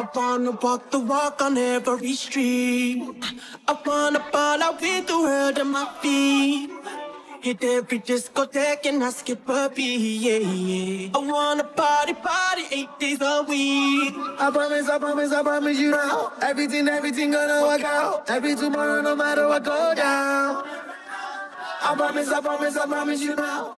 I wanna walk the walk on every street. I wanna ball out with the world at my feet. Hit every discotheque and I skip a beat, yeah, yeah. I wanna party, party eight days a week. I promise, I promise, I promise you now. Everything, everything gonna work out. Every tomorrow, no matter what go down. I promise, I promise, I promise you now.